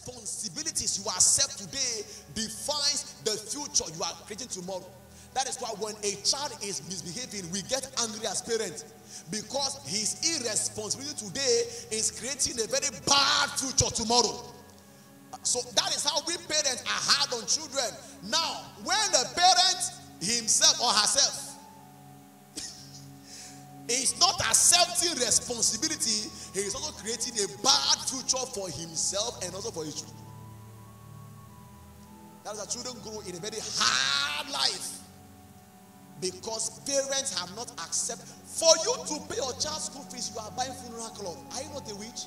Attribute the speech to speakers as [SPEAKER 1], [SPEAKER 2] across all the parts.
[SPEAKER 1] responsibilities you accept today defines the future you are creating tomorrow. That is why when a child is misbehaving, we get angry as parents because his irresponsibility today is creating a very bad future tomorrow. So that is how we parents are hard on children. Now, when the parent himself or herself is not accepting responsibility, he is also creating a bad future for himself and also for his children. That is why children grow in a very hard life because parents have not accepted. For you to pay your child's school fees, you are buying funeral cloth. Are you not a witch?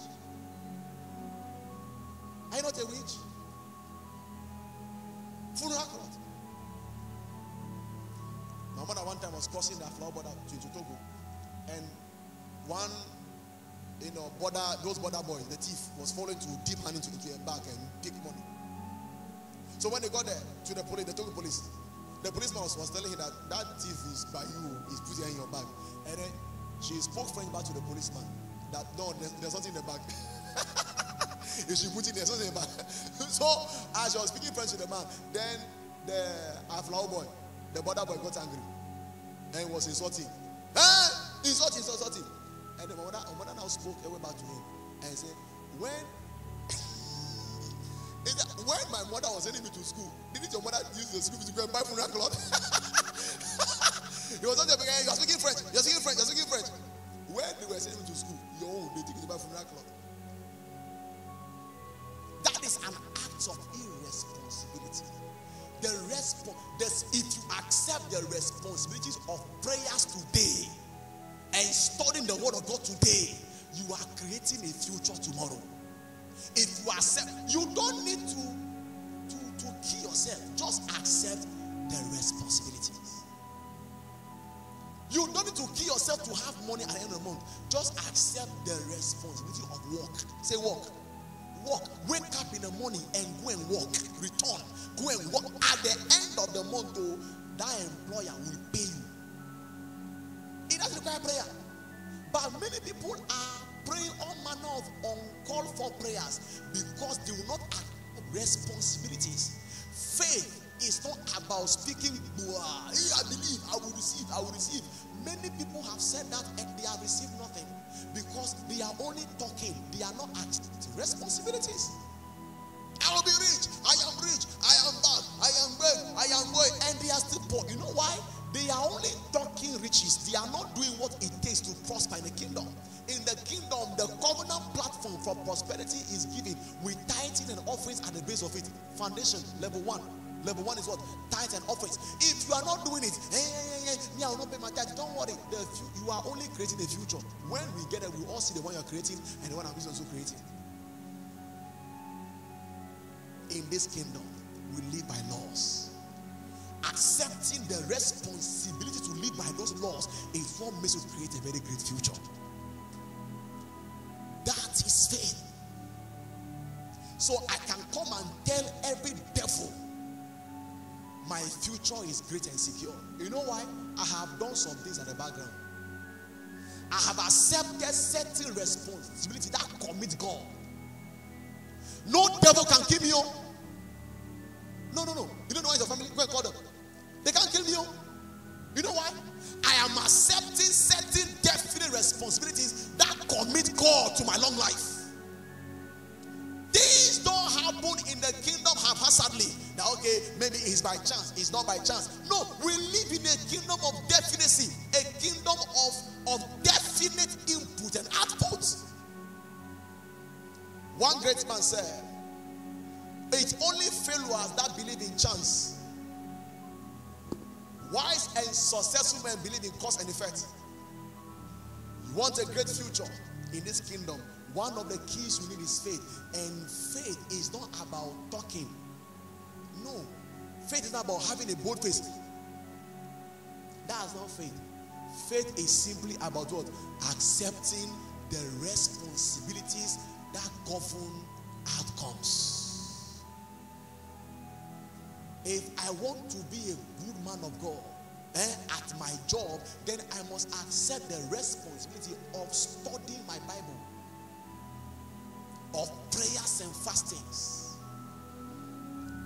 [SPEAKER 1] Are you not a witch? Funeral cloth. My mother one time was crossing the Aflao border to Togo, and one, you know, border those border boys, the thief was falling to deep hand into, a bag and take money. So when they got there to the police, they told the police, the policeman was, was telling him that that thief is by you, he's putting in your bag. And then she spoke French back to the policeman that no, there's, there's something in the bag. if she put it there, something in the bag. so as she was speaking French to the man, then the Aflao boy, the border boy got angry and was insulting. Eh? Insulting, insulting. And the mother, the mother now spoke and went back to him and said, when that when my mother was sending me to school, didn't your mother use the school to go and buy funeral cloth? he was not there you're speaking French, you're speaking French, you're speaking French. When they were sending me to school, your own, they take you to buy funeral cloth. That is an act of irresponsibility. The response, if you accept the responsibilities of prayers today studying the word of God today, you are creating a future tomorrow. If you accept, you don't need to, to, to kill yourself. Just accept the responsibilities. You don't need to kill yourself to have money at the end of the month. Just accept the responsibility of work. Say work. Work. Wake up in the morning and go and work. Return. Go and work. At the end of the month, though, that employer will pay you. It doesn't require prayer. But many people are praying all manner of uncalled for prayers because they will not accept responsibilities. Faith is not about speaking, I believe, I will receive, I will receive. Many people have said that and they have received nothing because they are only talking, they are not acting. responsibilities. I will be rich, I am rich, I am bad, I am bad, I am good, and they are still poor. You know why? They are only talking riches, they are not doing what it takes to prosper in the kingdom. In the kingdom, the covenant platform for prosperity is given with tithing and offerings at the base of it. Foundation, level one. Level one is what? Tithes and offerings. If you are not doing it, hey, hey, hey, hey, me, I will not pay my tithe. Don't worry. The, you are only creating the future. When we get it, we all see the one you are creating and the one I'm also creating. In this kingdom, we live by laws. Accepting the responsibility to live by those laws is what makes us create a very great future. That is faith. So I can come and tell every devil my future is great and secure. You know why? I have done some things at the background. I have accepted certain responsibility that commit God. No devil can kill me. Oh. No, no, no. Responsibilities that commit God to my long life. Things don't happen in the kingdom haphazardly. Now, okay, maybe it's by chance, it's not by chance. No, we live in a kingdom of definicy, a kingdom of, of definite input and output. One great man said, It's only failures that believe in chance. Wise and successful men believe in cause and effect. Want a great future in this kingdom. One of the keys you need is faith. And faith is not about talking. No. Faith is not about having a bold face. That's not faith. Faith is simply about what? Accepting the responsibilities that govern outcomes. If I want to be a good man of God eh, at my job, then I must accept the responsibility of studying my Bible, of prayers and fastings.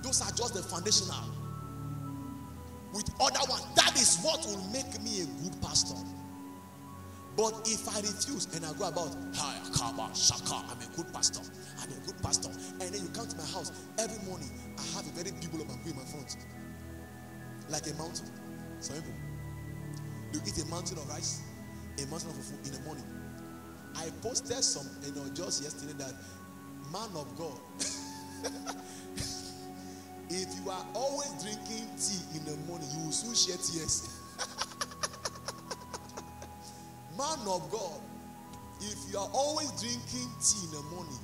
[SPEAKER 1] Those are just the foundational. With other one, that is what will make me a good pastor. But if I refuse and I go about, hi, kaba, shaka, I'm a good pastor. I'm a good pastor. And then you come to my house every morning, I have a very bowl of banku in my front. Like a mountain. Some people. You eat a mountain of rice, a mountain of food in the morning. I posted some, you know, just yesterday that man of God. if you are always drinking tea in the morning, you will soon shed tears. man of God, if you are always drinking tea in the morning,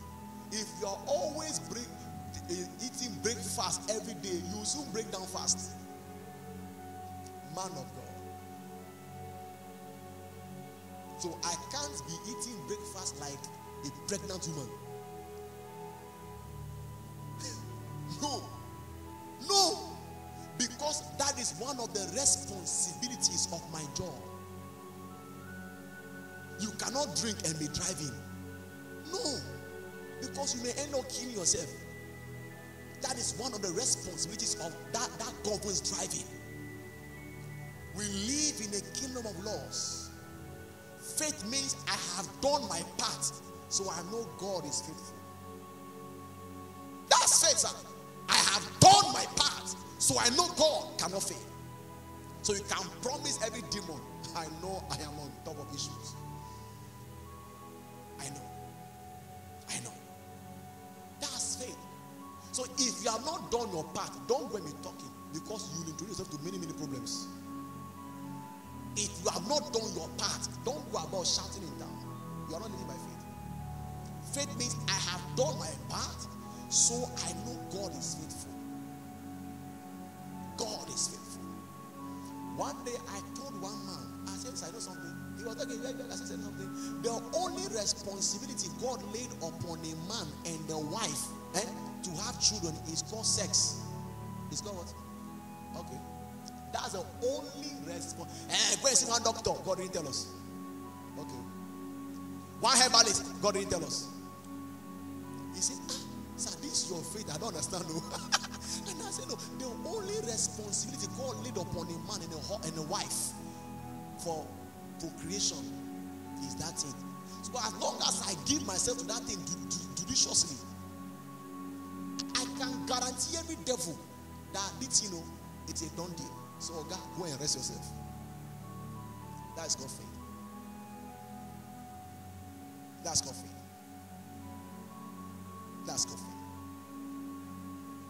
[SPEAKER 1] if you are always break, eh, eating breakfast every day, you will soon break down fast. Man of God. So I can't be eating breakfast like a pregnant woman. no. No. Because that is one of the responsibilities of my job. You cannot drink and be driving. No. Because you may end up killing yourself. That is one of the responsibilities of that, that governs driving. We live in a kingdom of laws. Faith means I have done my part, so I know God is faithful. That's faith, sir. I have done my part, so I know God cannot fail. So you can promise every demon, I know I am on top of issues. I know. I know. That's faith. So if you have not done your part, don't go me talking because you will introduce yourself to many, many problems. If you have not done your part, don't go about shouting it down. You are not living by faith. Faith means I have done my part, so I know God is faithful. God is faithful. One day I told one man, I said, I know something. He was talking, I said something. The only responsibility God laid upon a man and the wife eh, to have children is called sex. It's called what? Okay. That's the only response. Eh, go and see one doctor. God didn't tell us. Okay. One herbalist. God didn't tell us. He said, ah, sir, this is your faith. I don't understand. No. and I said, no. The only responsibility God laid upon a man and a, and a wife for procreation is that thing. So as long as I give myself to that thing judiciously, I can guarantee every devil that this, you know, it's a done deal. So, God, go and rest yourself. That's God faith. That's God faith. That's God faith.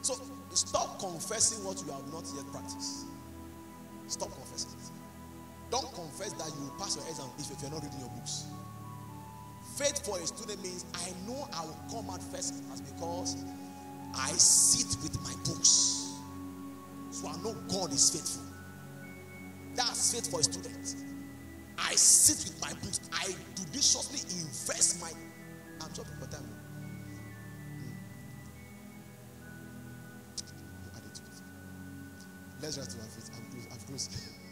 [SPEAKER 1] So, stop confessing what you have not yet practiced. Stop confessing it. Don't confess that you will pass your exam if you're not reading your books. Faith for a student means I know I will come out first class because I sit with my books. So I know God is faithful. That's faith for a student. I sit with my books. I judiciously invest my. I'm talking for time. Hmm. Let's rise to our. I'm close.